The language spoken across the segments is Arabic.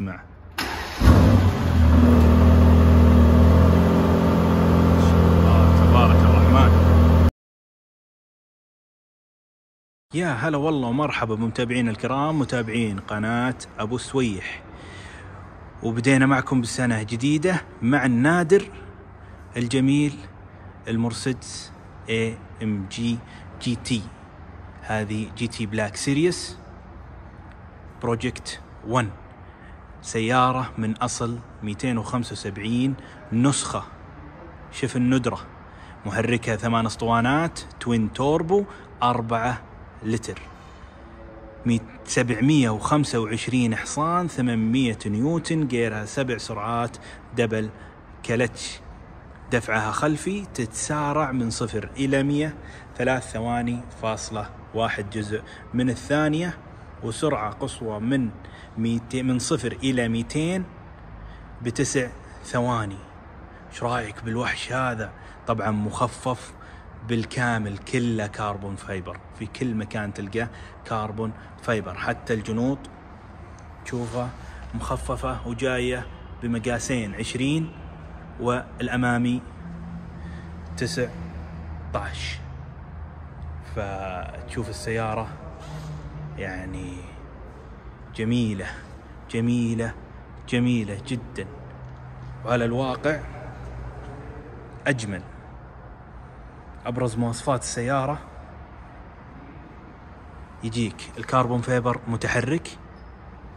نسمع يا هلا والله ومرحبا بمتابعينا الكرام متابعين قناة أبو سويح. وبدينا معكم بسنة جديدة مع النادر الجميل المرسيدس اي ام جي جي تي هذه جي تي بلاك سيريس Project 1 سيارة من أصل 275 نسخة. شوف الندرة. محركها ثمان أسطوانات twin turbo أربعة لتر. 725 حصان 800 نيوتن جيرها سبع سرعات double clutch. دفعها خلفي تتسارع من صفر إلى 100 ثلاث ثواني فاصلة واحد جزء. من الثانية وسرعة قصوى من 200 من صفر إلى 200 بتسع ثواني. إيش رأيك بالوحش هذا؟ طبعا مخفف بالكامل كله carbon fiber. في كل مكان تلقاه carbon fiber. حتى الجنوط تشوفها مخففة وجاية بمقاسين 20 والأمامي 19 فتشوف السيارة يعني جميلة جميلة جميلة جدا. وعلى الواقع أجمل. أبرز مواصفات السيارة يجيك الكربون فيبر متحرك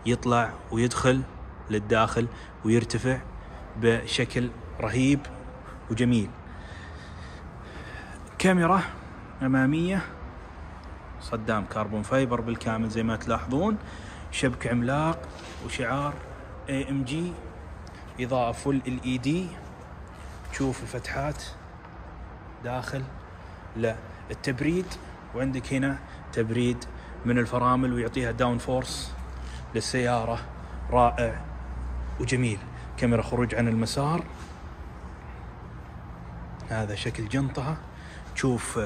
يطلع ويدخل للداخل ويرتفع بشكل رهيب وجميل. كاميرا أمامية صدام carbon fiber بالكامل زي ما تلاحظون. شبك عملاق وشعار AMG اضاءه full LED تشوف الفتحات داخل للتبريد وعندك هنا تبريد من الفرامل ويعطيها downforce للسيارة. رائع وجميل. كاميرا خروج عن المسار. هذا شكل جنطها. تشوف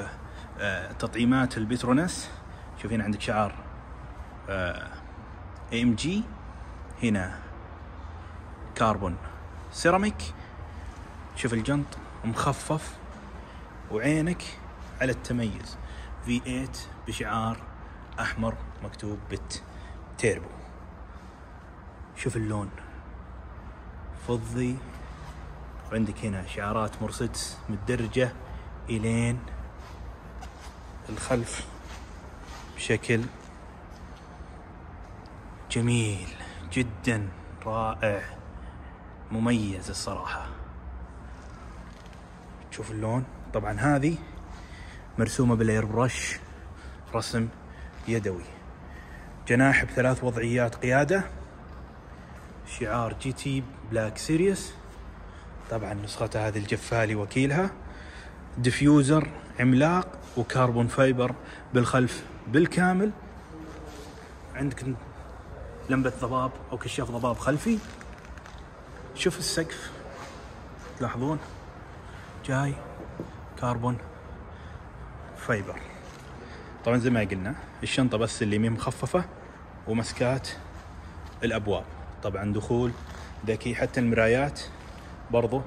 تطعيمات البترونس. شوف هنا عندك شعار AMG هنا carbon ceramic. شوف الجنط مخفف وعينك على التميز. V8 بشعار أحمر مكتوب بت تيربو. شوف اللون فضي. وعندك هنا شعارات مرسيدس متدرجة. إلين. الخلف بشكل جميل جدا رائع مميز الصراحة. تشوف اللون. طبعا هذه مرسومة بال airbrush رسم يدوي. جناح بثلاث وضعيات قيادة. شعار GT Black Series طبعا نسختها هذه الجفالي وكيلها. diffuser عملاق و carbon fiber بالخلف بالكامل. عندك لمبة ضباب أو كشاف ضباب خلفي. شوف السقف. تلاحظون؟ جاي carbon fiber. طبعا زي ما قلنا الشنطة بس اللي هي مخففة ومسكات الأبواب. طبعا دخول ذكي حتى المرايات برضو.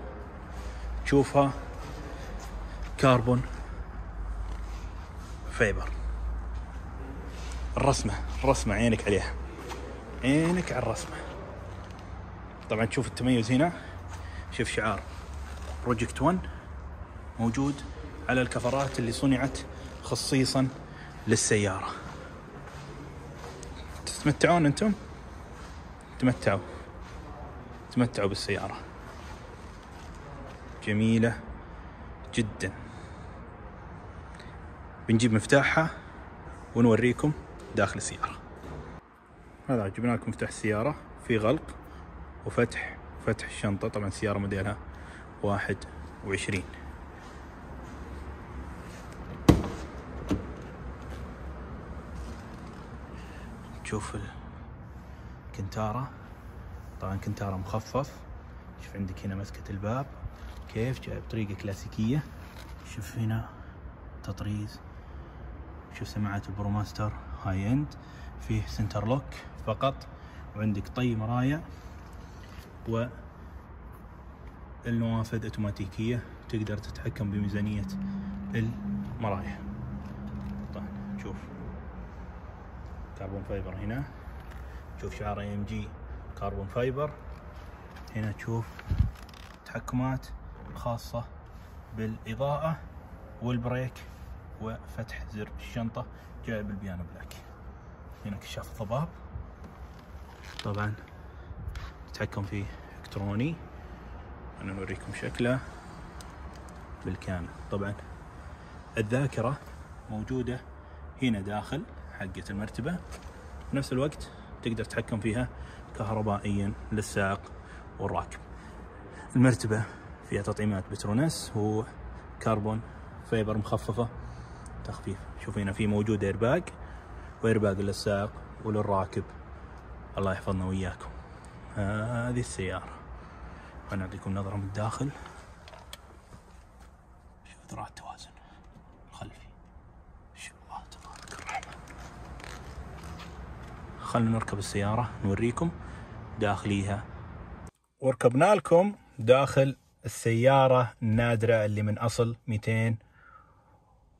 تشوفها carbon fiber الرسمة. الرسمة عينك عليها. عينك على الرسمة. طبعا تشوف التميز هنا. شوف شعار. بروجكت 1 موجود على الكفرات اللي صنعت خصيصا للسيارة. تتمتعون أنتم؟ تمتعوا. تمتعوا بالسيارة. جميلة جدا. بنجيب مفتاحها ونوريكم داخل السيارة. هذا جبنا لكم مفتاح السيارة في غلق وفتح فتح الشنطة. طبعا السيارة موديلها واحد وعشرين. تشوف الكنتارة. طبعا كنتارة مخفف. شوف عندك هنا مسكة الباب. كيف؟ جاي بطريقة كلاسيكية. شوف هنا تطريز. شوف سماعات البرومستر high end؟ فيه center lock فقط وعندك طي مرايا و النوافذ أوتوماتيكية تقدر تتحكم بميزانية المرايا. طيب شوف carbon fiber هنا. شوف شعار AMG carbon fiber. هنا تشوف تحكمات خاصة بالإضاءة وال brake. وفتح زر الشنطة جاي بال piano black. هنا كشاف الضباب طبعا تحكم فيه إلكتروني. أنا أوريكم شكله بالكامل. طبعا الذاكرة موجودة هنا داخل حقة المرتبة. في نفس الوقت تقدر تتحكم فيها كهربائيا للسائق والراكب. المرتبة فيها تطعيمات بترونس و carbon fiber مخففة تخفيف. شوف هنا في موجود airbag و airbag للسائق وللراكب. الله يحفظنا وياكم هذه السيارة. أنا أعطيكم نظرة من الداخل. شوف ذراع التوازن. الخلفي. شاء الله تبارك الرحمن. خلنا نركب السيارة نوريكم داخليها. وركبنا لكم داخل السيارة النادرة اللي من أصل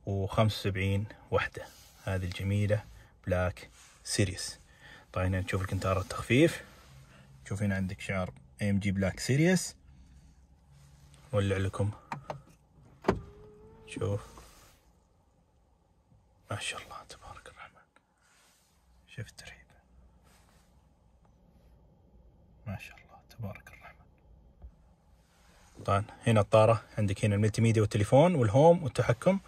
275 وحدة. هذه الجميلة Black Series طيب هنا نشوف الكنتارا التخفيف. شوف هنا عندك شعار AMG Black Series ولع لكم. شوف. ما شاء الله تبارك الرحمن. شوف الترحيب ما شاء الله تبارك الرحمن. طبعا هنا الطارة. عندك هنا الملتي ميديا والتليفون والهوم والتحكم.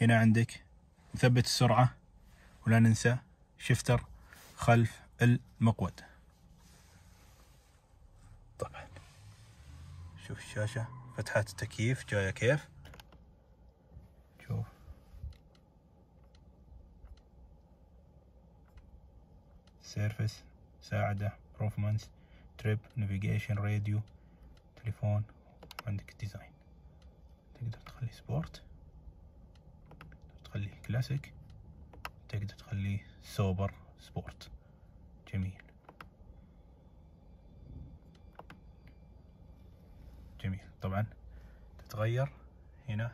هنا عندك. مثبت السرعة. ولا ننسى شفتر خلف المقود طبعا. شوف الشاشة. فتحات التكييف. جاية كيف؟ شوف. service ساعدة. performance trip navigation radio telephone. عندك design تقدر تخلي sport تخليه كلاسيك تقدر تخليه super sport جميل. جميل. طبعا تتغير هنا.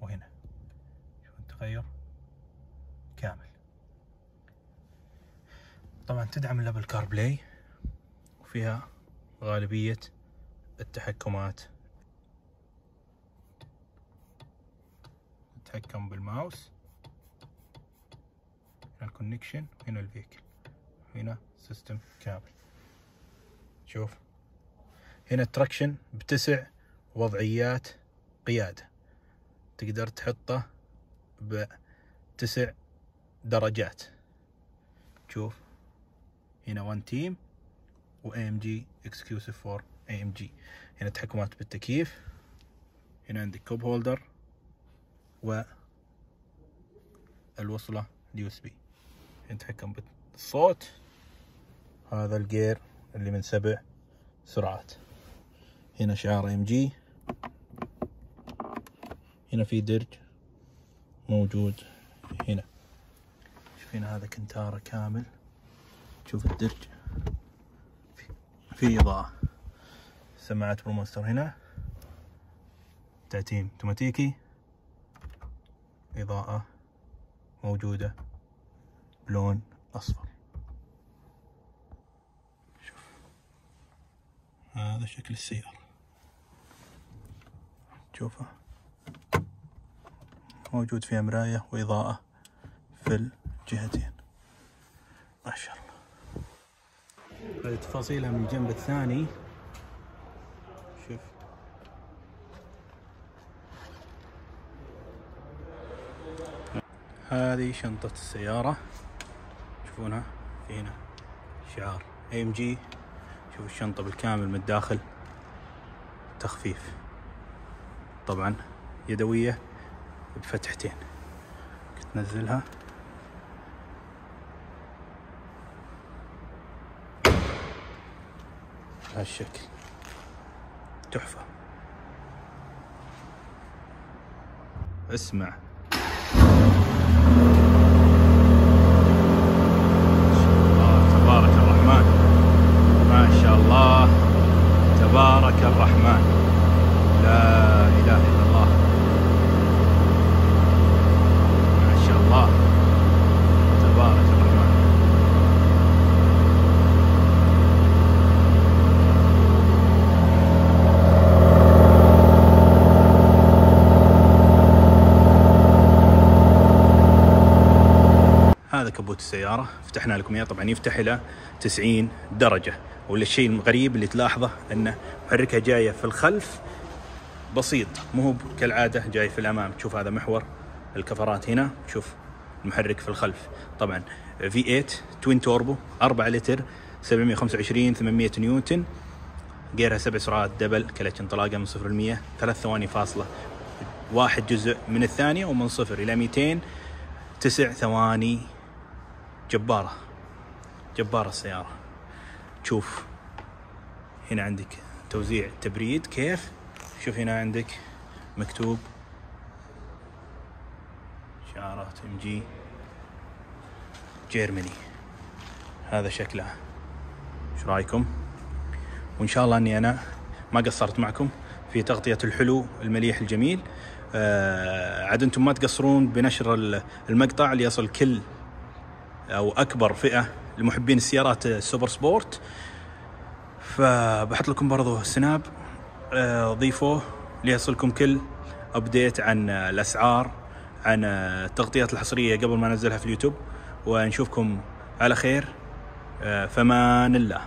وهنا. شوف التغير كامل. طبعا تدعم ال Apple CarPlay وفيها غالبية التحكمات. تتحكم بالماوس. هنا ال connection هنا ال vehicle هنا system كامل. شوف. هنا ال traction بتسع وضعيات قيادة. تقدر تحطه بتسع درجات. شوف. هنا 1 team و AMG exclusive for AMG هنا تحكمات بالتكييف. هنا عندك cup holder و الوصلة ال USB نتحكم بالصوت. هذا الجير اللي من سبع سرعات. هنا شعار AMG هنا في درج موجود هنا. شوف هنا هذا كنتارة كامل. شوف الدرج. في, إضاءة سماعات بروماستر هنا. تعتيم أوتوماتيكي. إضاءة موجودة. بلون أصفر. شوف. هذا شكل السيارة. تشوفه موجود فيها مراية وإضاءة في الجهتين. ما شاء الله هذه تفاصيلها من الجنب الثاني. شوف. هذه شنطة السيارة. تشوفونها هنا. شعار. ام جي شوف الشنطة بالكامل من الداخل. تخفيف. طبعا يدوية بفتحتين. تنزلها هالشكل. تحفة. اسمع. تبارك الرحمن. ما شاء الله. تبارك الرحمن. لا إله إلا الله. فتحنا لكم إياه. طبعا يفتح إلى 90 درجة. والشيء الغريب اللي تلاحظه انه محركها جاية في الخلف بسيط. مو كالعادة جاي في الأمام. تشوف هذا محور الكفرات هنا. تشوف المحرك في الخلف. طبعا V8 twin turbo 4 لتر 725 800 نيوتن. جيرها سبع سرعات double clutch انطلاقة من 0 ل 100 ثلاث ثواني فاصلة. واحد جزء من الثانية ومن صفر إلى 200 تسع ثواني جبارة. جبارة السيارة. تشوف هنا عندك توزيع تبريد كيف؟ شوف هنا عندك مكتوب شعارات إم جي جيرماني. هذا شكله. إيش رأيكم؟ وإن شاء الله إني أنا ما قصرت معكم في تغطية الحلو المليح الجميل. آه عاد أنتم ما تقصرون بنشر المقطع ليصل كل أو أكبر فئة لمحبين السيارات ال super sport. فبحط لكم برضو Snap آه ضيفوه ليصلكم كل update عن الأسعار عن التغطيات الحصرية قبل ما أنزلها في اليوتيوب. ونشوفكم على خير. آه فمان الله.